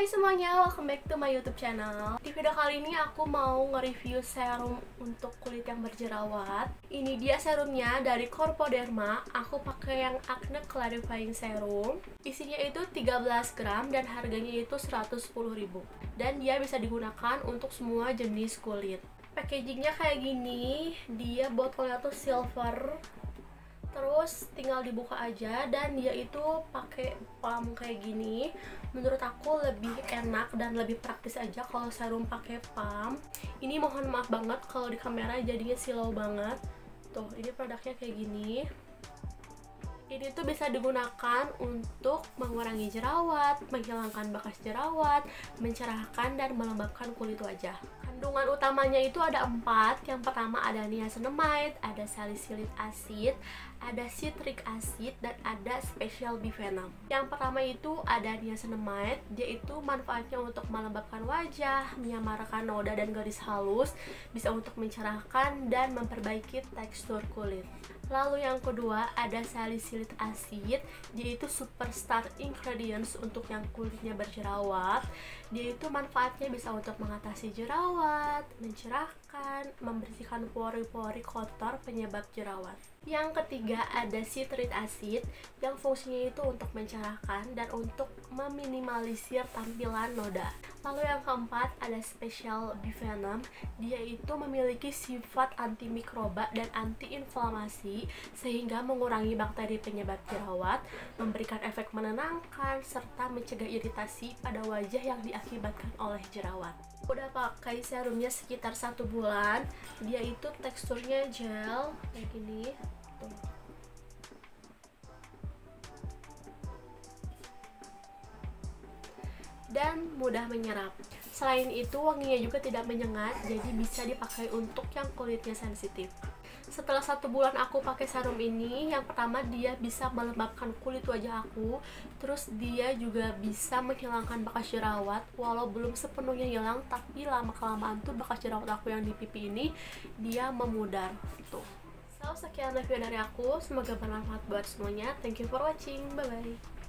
Hai semuanya, welcome back to my youtube channel. Di video kali ini aku mau nge-review serum untuk kulit yang berjerawat. Ini dia serumnya dari Corpoderma. Aku pakai yang Acne Clarifying Serum. Isinya itu 13 gram dan harganya itu 110 ribu. Dan dia bisa digunakan untuk semua jenis kulit. Packagingnya kayak gini. Dia botolnya tuh silver terus tinggal dibuka aja dan dia itu pakai pump kayak gini. Menurut aku lebih enak dan lebih praktis aja kalau serum pakai pump ini mohon maaf banget kalau di kamera jadinya silau banget. Tuh ini produknya kayak gini ini tuh bisa digunakan untuk mengurangi jerawat, menghilangkan bekas jerawat, mencerahkan dan melembabkan kulit wajah. Kandungan utamanya itu ada empat. Yang pertama ada niacinamide, ada salicylic acid, ada citric acid, dan ada special bivenom. Yang pertama itu ada niacinamide, dia itu manfaatnya untuk melembabkan wajah, menyamarkan noda dan garis halus, bisa untuk mencerahkan dan memperbaiki tekstur kulit. Lalu yang kedua ada salicylic acid, dia itu superstar ingredients untuk yang kulitnya berjerawat. Dia itu manfaatnya bisa untuk mengatasi jerawat, mencerahkan, membersihkan pori-pori kotor penyebab jerawat. Yang ketiga ada citric acid yang fungsinya itu untuk mencerahkan dan untuk meminimalisir tampilan noda. Lalu yang keempat ada special bivenom. Dia itu memiliki sifat antimikroba dan antiinflamasi sehingga mengurangi bakteri penyebab jerawat, memberikan efek menenangkan serta mencegah iritasi pada wajah yang diakibatkan oleh jerawat. Udah pakai serumnya sekitar satu bulan dia itu teksturnya gel kayak gini. Tuh dan mudah menyerap. Selain itu wanginya juga tidak menyengat jadi bisa dipakai untuk yang kulitnya sensitif. Setelah satu bulan aku pakai serum ini yang pertama dia bisa melembabkan kulit wajah aku terus dia juga bisa menghilangkan bekas jerawat. Walau belum sepenuhnya hilang tapi lama kelamaan tuh bekas jerawat aku yang di pipi ini dia memudar. Tuh. So sekian review dari aku. Semoga bermanfaat buat semuanya. Thank you for watching. Bye bye